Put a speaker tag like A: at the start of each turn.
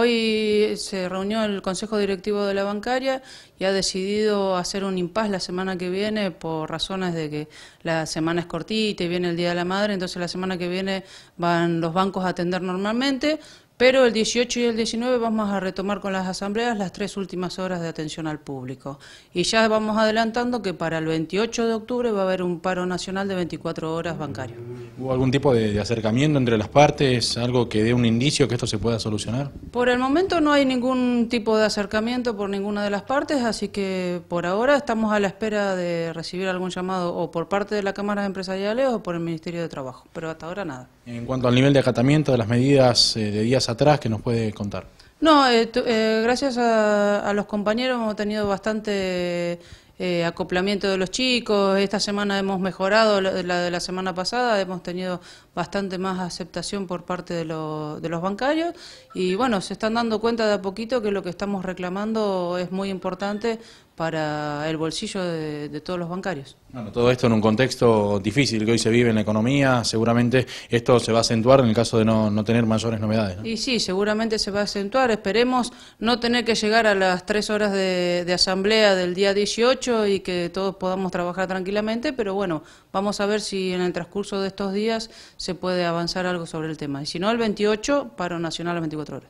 A: hoy se reunió el Consejo Directivo de la Bancaria y ha decidido hacer un impas la semana que viene por razones de que la semana es cortita y viene el Día de la Madre, entonces la semana que viene van los bancos a atender normalmente, pero el 18 y el 19 vamos a retomar con las asambleas las tres últimas horas de atención al público. Y ya vamos adelantando que para el 28 de octubre va a haber un paro nacional de 24 horas bancario.
B: ¿Hubo algún tipo de, acercamiento entre las partes, algo que dé un indicio que esto se pueda solucionar?
A: Por el momento no hay ningún tipo de acercamiento por ninguna de las partes, así que por ahora estamos a la espera de recibir algún llamado o por parte de la Cámara Empresariales o por el Ministerio de Trabajo, pero hasta ahora nada.
B: En cuanto al nivel de acatamiento de las medidas eh, de días atrás, que nos puede contar?
A: No, eh, eh, gracias a, los compañeros hemos tenido bastante acoplamiento de los chicos. Esta semana hemos mejorado la, de la semana pasada, hemos tenido bastante más aceptación por parte de, de, los bancarios y bueno, se están dando cuenta de a poquito que lo que estamos reclamando es muy importante para el bolsillo de, todos los bancarios.
B: Bueno, todo esto en un contexto difícil que hoy se vive en la economía, seguramente esto se va a acentuar en el caso de no, tener mayores novedades.
A: Y sí, seguramente se va a acentuar. Esperemos no tener que llegar a las tres horas de, de asamblea del día 18 y que todos podamos trabajar tranquilamente, pero bueno, vamos a ver si en el transcurso de estos días se puede avanzar algo sobre el tema. Y si no, el 28, paro nacional a 24 horas.